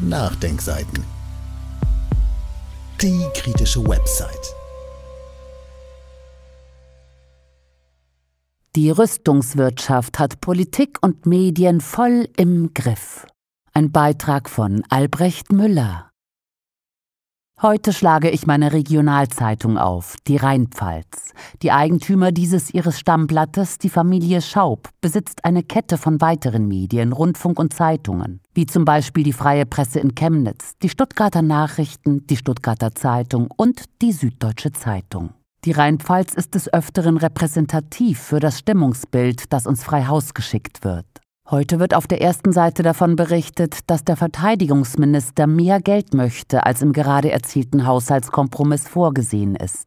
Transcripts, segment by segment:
Nachdenkseiten. Die kritische Website. Die Rüstungswirtschaft hat Politik und Medien voll im Griff. Ein Beitrag von Albrecht Müller. Heute schlage ich meine Regionalzeitung auf, die Rheinpfalz. Die Eigentümer dieses ihres Stammblattes, die Familie Schaub, besitzt eine Kette von weiteren Medien, Rundfunk und Zeitungen, wie zum Beispiel die Freie Presse in Chemnitz, die Stuttgarter Nachrichten, die Stuttgarter Zeitung und die Süddeutsche Zeitung. Die Rheinpfalz ist des Öfteren repräsentativ für das Stimmungsbild, das uns frei Haus geschickt wird. Heute wird auf der ersten Seite davon berichtet, dass der Verteidigungsminister mehr Geld möchte, als im gerade erzielten Haushaltskompromiss vorgesehen ist.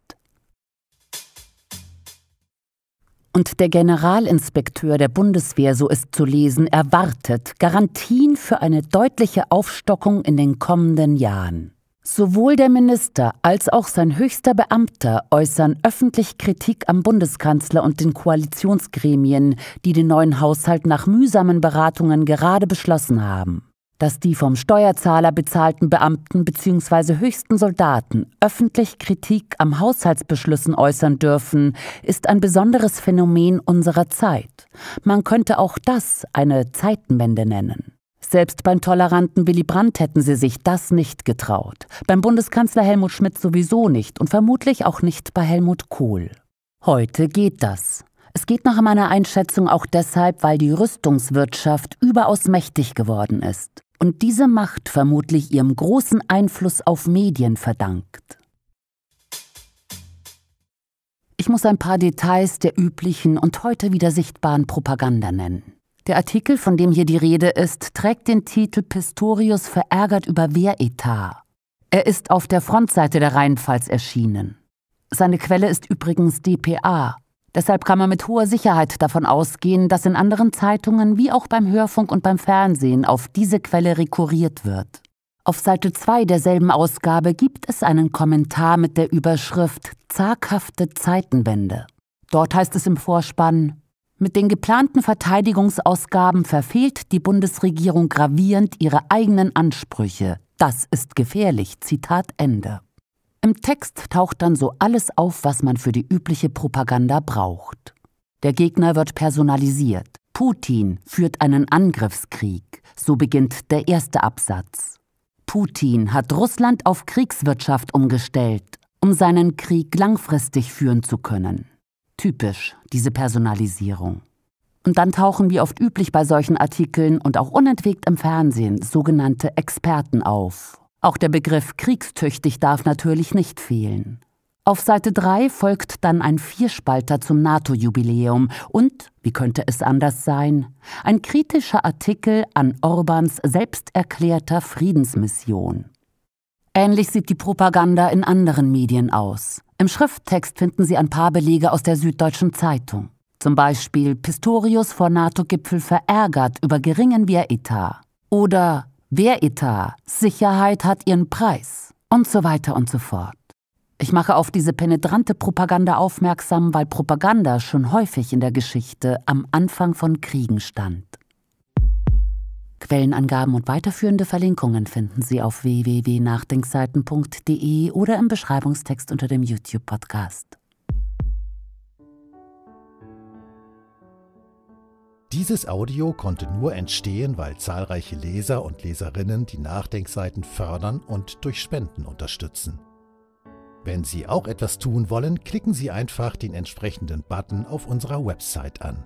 Und der Generalinspekteur der Bundeswehr, so ist zu lesen, erwartet Garantien für eine deutliche Aufstockung in den kommenden Jahren. Sowohl der Minister als auch sein höchster Beamter äußern öffentlich Kritik am Bundeskanzler und den Koalitionsgremien, die den neuen Haushalt nach mühsamen Beratungen gerade beschlossen haben. Dass die vom Steuerzahler bezahlten Beamten bzw. höchsten Soldaten öffentlich Kritik am Haushaltsbeschlüssen äußern dürfen, ist ein besonderes Phänomen unserer Zeit. Man könnte auch das eine Zeitenwende nennen. Selbst beim toleranten Willy Brandt hätten sie sich das nicht getraut. Beim Bundeskanzler Helmut Schmidt sowieso nicht und vermutlich auch nicht bei Helmut Kohl. Heute geht das. Es geht nach meiner Einschätzung auch deshalb, weil die Rüstungswirtschaft überaus mächtig geworden ist und diese Macht vermutlich ihrem großen Einfluss auf Medien verdankt. Ich muss ein paar Details der üblichen und heute wieder sichtbaren Propaganda nennen. Der Artikel, von dem hier die Rede ist, trägt den Titel Pistorius verärgert über Wehretat. Er ist auf der Frontseite der Rheinpfalz erschienen. Seine Quelle ist übrigens dpa. Deshalb kann man mit hoher Sicherheit davon ausgehen, dass in anderen Zeitungen wie auch beim Hörfunk und beim Fernsehen auf diese Quelle rekurriert wird. Auf Seite 2 derselben Ausgabe gibt es einen Kommentar mit der Überschrift Zaghafte Zeitenwende. Dort heißt es im Vorspann mit den geplanten Verteidigungsausgaben verfehlt die Bundesregierung gravierend ihre eigenen Ansprüche. Das ist gefährlich. Zitat Ende. Im Text taucht dann so alles auf, was man für die übliche Propaganda braucht. Der Gegner wird personalisiert. Putin führt einen Angriffskrieg. So beginnt der erste Absatz. Putin hat Russland auf Kriegswirtschaft umgestellt, um seinen Krieg langfristig führen zu können. Typisch, diese Personalisierung. Und dann tauchen wie oft üblich bei solchen Artikeln und auch unentwegt im Fernsehen sogenannte Experten auf. Auch der Begriff kriegstüchtig darf natürlich nicht fehlen. Auf Seite 3 folgt dann ein Vierspalter zum NATO-Jubiläum und, wie könnte es anders sein, ein kritischer Artikel an Orbans selbsterklärter Friedensmission. Ähnlich sieht die Propaganda in anderen Medien aus. Im Schrifttext finden Sie ein paar Belege aus der Süddeutschen Zeitung. Zum Beispiel Pistorius vor NATO-Gipfel verärgert über geringen Wehretat. Oder Wehretat, Sicherheit hat ihren Preis. Und so weiter und so fort. Ich mache auf diese penetrante Propaganda aufmerksam, weil Propaganda schon häufig in der Geschichte am Anfang von Kriegen stand. Quellenangaben und weiterführende Verlinkungen finden Sie auf www.nachdenkseiten.de oder im Beschreibungstext unter dem YouTube-Podcast. Dieses Audio konnte nur entstehen, weil zahlreiche Leser und Leserinnen die Nachdenkseiten fördern und durch Spenden unterstützen. Wenn Sie auch etwas tun wollen, klicken Sie einfach den entsprechenden Button auf unserer Website an.